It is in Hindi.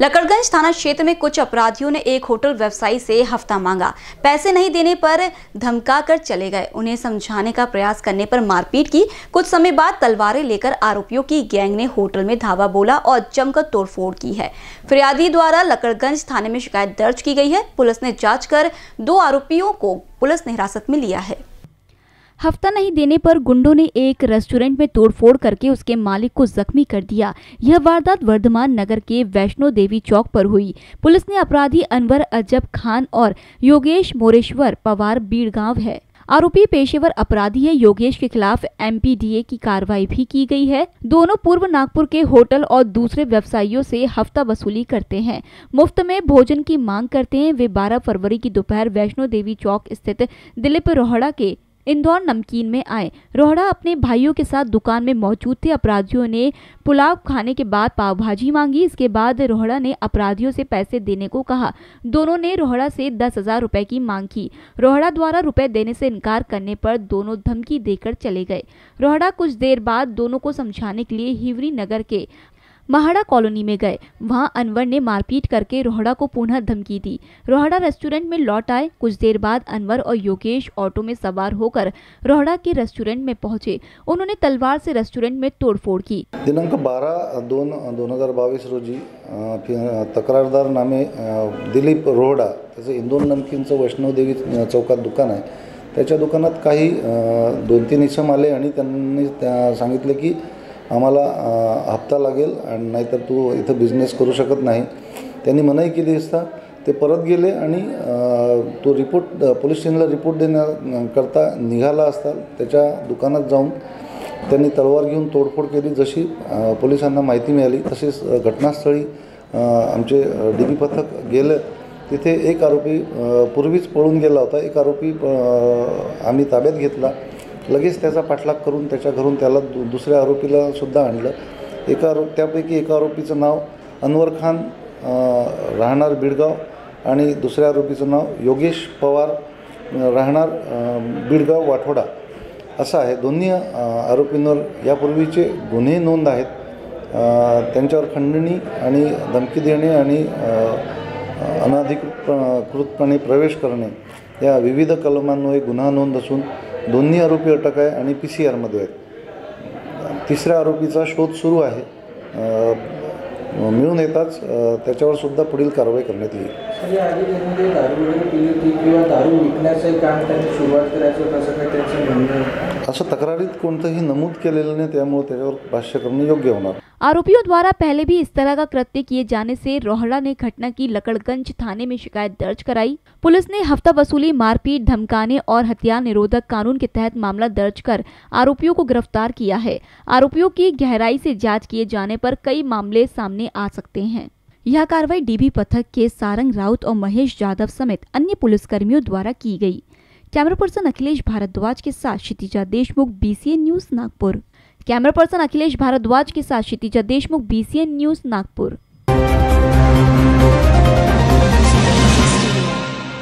लकड़गंज थाना क्षेत्र में कुछ अपराधियों ने एक होटल व्यवसायी से हफ़्ता मांगा। पैसे नहीं देने पर धमका कर चले गए। उन्हें समझाने का प्रयास करने पर मारपीट की। कुछ समय बाद तलवारें लेकर आरोपियों की गैंग ने होटल में धावा बोला और जमकर तोड़फोड़ की है। फिरियादी द्वारा लकड़गंज थाने में शिकायत दर्ज की गई है। पुलिस ने जाँच कर दो आरोपियों को पुलिस ने हिरासत में लिया है। हफ़्ता नहीं देने पर गुंडों ने एक रेस्टोरेंट में तोड़फोड़ करके उसके मालिक को जख्मी कर दिया। यह वारदात वर्धमान नगर के वैष्णो देवी चौक पर हुई। पुलिस ने अपराधी अनवर अजब खान और योगेश मोरेश्वर पवार बीड़गांव है। आरोपी पेशेवर अपराधी है। योगेश के खिलाफ एमपीडीए की कार्रवाई भी की गई है। दोनों पूर्व नागपुर के होटल और दूसरे व्यवसायियों से हफ़्ता वसूली करते हैं। मुफ़्त में भोजन की मांग करते हैं। वे 12 फरवरी की दोपहर वैष्णो देवी चौक स्थित दिलीप रोहड़ा के इंदौर नमकीन में आए। रोहड़ा अपने भाइयों के साथ दुकान में मौजूद थे। अपराधियों ने पुलाव खाने के बाद पाव भाजी मांगी। इसके बाद रोहड़ा ने अपराधियों से पैसे देने को कहा। दोनों ने रोहड़ा से दस हज़ार रुपए की मांग की। रोहड़ा द्वारा रुपए देने से इनकार करने पर दोनों धमकी देकर चले गए। रोहड़ा कुछ देर बाद दोनों को समझाने के लिए हिवरी नगर के महाड़ा कॉलोनी में गए। वहाँ अनवर ने मारपीट करके रोहड़ा को पुनः धमकी दी। रोहड़ा रेस्टोरेंट में लौट आए। कुछ देर बाद अनवर और योगेश ऑटो में सवार होकर रोहड़ा के रेस्टोरेंट में पहुँचे। उन्होंने तलवार से रेस्टोरेंट में तोड़फोड़ की। दिनांक बारा दोन दोन हज़ार बावीस रोजी तक्रारदार नामे दिलीप रोहडा इंदोर नमकीनचं वैष्णवदेवी चौकात दुकान आहे। त्याच्या काही दोन तीन इसम आले त्यांनी सांगितले की आम्हाला हप्ता लागेल आणि नाहीतर तू इथं बिझनेस करू शकत नाही. त्यांनी मनाई केली असता ते परत गेले आणि तो रिपोर्ट पोलीस स्टेशनला रिपोर्ट देण्याकरता निघाला असता त्याच्या दुकानात जाऊन त्यांनी तलवार घेऊन तोडफोड केली. जशी पोलिसांना माहिती मिळाली तसेच घटनास्थळी आमचे डी बी पथक गेलं. तिथे एक आरोपी पूर्वीच पळून गेला होता. एक आरोपी आम्ही ताब्यात घेतला. लगेच त्याचा पाठलाग करून त्याच्या घरून त्याला दु दुसऱ्या आरोपीला सुद्धा आणलं. एका आरो त्यापैकी एका आरोपीचं नाव अनवर खान राहणार बिडगाव आणि दुसऱ्या आरोपीचं नाव योगेश पवार राहणार बिडगाव वाठोडा. असं आहे. दोन्ही आरोपींवर यापूर्वीचे गुन्हे नोंद आहेत. त्यांच्यावर खंडणी आणि धमकी देणे आणि अनाधिकृतपणे प्रवेश करणे या विविध कलमांमुळे गुन्हा नोंद असून दोन्ही आरोपी अटक आहे आणि पी सी आरमध्ये आहेत. तिसऱ्या आरोपीचा शोध सुरू आहे. मिळून येताच त्याच्यावर सुद्धा पुढील कारवाई करण्यात येईल. दारू दारू विकण्याचं काम त्यांनी सुरुवात करायचं असं तक्रारीत कोणतंही नमूद केलेलं भाष्य करणे योग्य होणार. आरोपियों द्वारा पहले भी इस तरह का कृत्य किए जाने से रोहड़ा ने घटना की लकड़गंज थाने में शिकायत दर्ज कराई। पुलिस ने हफ़्ता वसूली, मारपीट, धमकाने और हथियार निरोधक कानून के तहत मामला दर्ज कर आरोपियों को गिरफ़्तार किया है। आरोपियों की गहराई से जाँच किए जाने पर कई मामले सामने आ सकते हैं। यह कार्रवाई डीबी पथक के सारंग राउत और महेश यादव समेत अन्य पुलिसकर्मियों द्वारा की गई। कैमरा पर्सन अखिलेश भारद्वाज के साथ Kshitija Deshmukh BCN news Nagpur camera person Akhilesh Bhardwaj के साथ क्षितिजा देशमुख बीसीएन न्यूज़ नागपुर